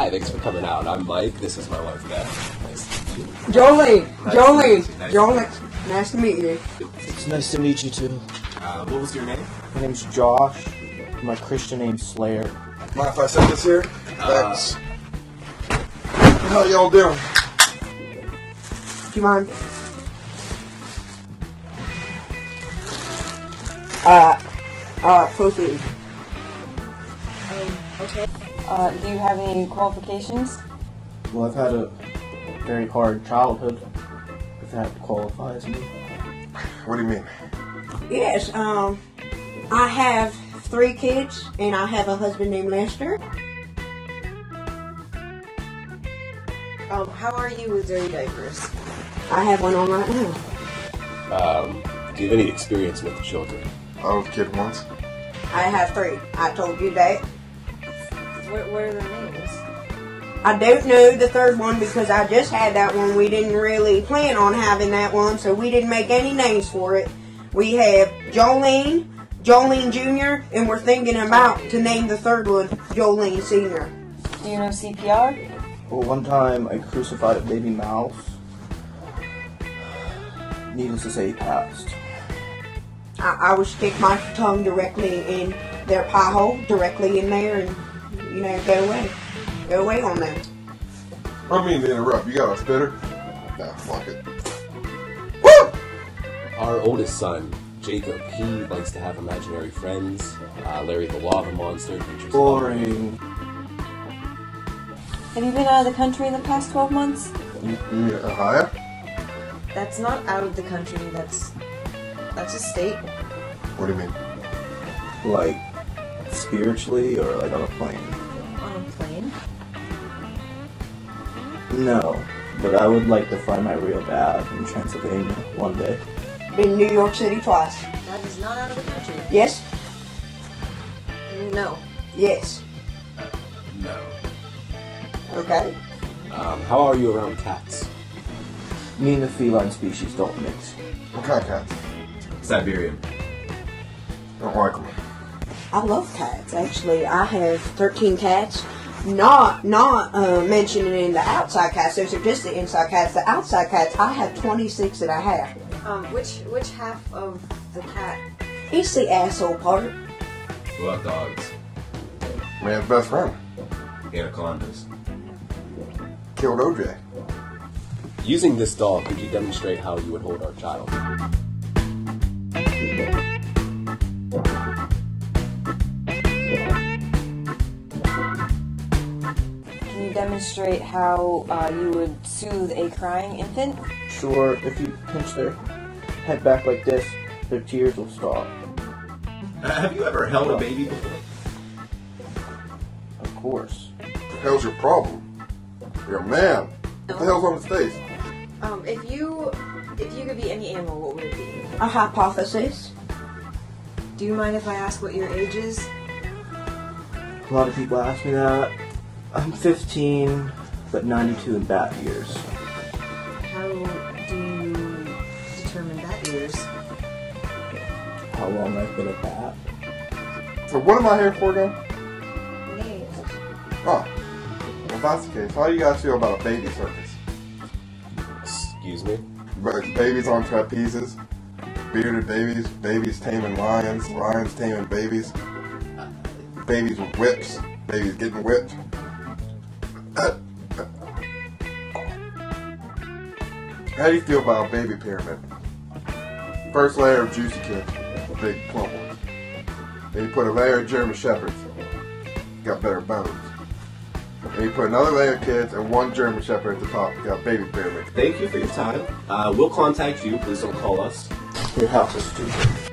Hi, thanks for coming out. I'm Mike. This is my wife, Beth. Nice to meet you. Jolie, Nice Jolie, to meet you. Nice Jolie. Nice to meet you. It's nice to meet you too. Uh, what was your name? My name's Josh. My Christian name's Slayer. Mind if I set this here? Uh, Thanks. How y'all doing? Do you mind? Uh, uh, proceed. Okay. Uh, do you have any qualifications? Well, I've had a very hard childhood, if that qualifies me. What do you mean? Yes, um, I have three kids, and I have a husband named Lester. Um, how are you with dirty diapers? I have one on right now. Um, do you have any experience with children? I was a kid once. I have three. I told you that. What, what are their names? I don't know the third one because I just had that one. We didn't really plan on having that one, so we didn't make any names for it. We have Jolene, Jolene Jr., and we're thinking about to name the third one Jolene Sr. Do you know CPR? Well, one time I crucified a baby mouse. Needless to say, he passed. I, I would stick my tongue directly in their pie hole, directly in there, and you know, go away, go away on them. I mean to interrupt. You got a spitter? Nah, fuck it. Woo! Our oldest son, Jacob, he likes to have imaginary friends. Uh, Larry the Lava Monster features. Boring. Have you been out of the country in the past 12 months? You, you Ohio? That's not out of the country. That's that's a state. What do you mean? Like, spiritually or like on a plane? On a plane. No, but I would like to find my real dad in Transylvania one day. Been New York City twice. That is not out of the country. Yes, No. yes. No. Okay. Um, how are you around cats? Me and the feline species don't mix. What kind of cats? Siberian. Don't like them. I love cats. Actually, I have 13 cats. Not not uh, mentioning the outside cats. Those are just the inside cats. The outside cats, I have 26 that I have. Um, which which half of the cat? It's the asshole part. What about dogs? Man's best friend. Anacondas. Killed OJ. Using this doll, could you demonstrate how you would hold our child? Can you demonstrate how uh, you would soothe a crying infant? Sure, if you pinch their head back like this, their tears will stop. Uh, have you ever held a baby before? Of course. What the hell's your problem? You're a man. What the hell's on his face? Um, if you if you could be any animal, what would it be? A hypothesis. Do you mind if I ask what your age is? A lot of people ask me that. I'm 15, but 92 in bat years. How do you determine that years? How long I've been a bat? So what am I here for again? Names. Oh. Well, if that's the case, how do you guys feel about a baby circus? Excuse me? But babies on trapezes, bearded babies, babies taming lions, lions taming babies, babies with whips, babies getting whipped. How do you feel about a baby pyramid? First layer of juicy kids, a big plump ones. Then you put a layer of German shepherds, got better bones. Then you put another layer of kids and one German shepherd at the top, got baby pyramid. Thank you for your time. Uh, we'll contact you. Please don't call us. Your house is stupid.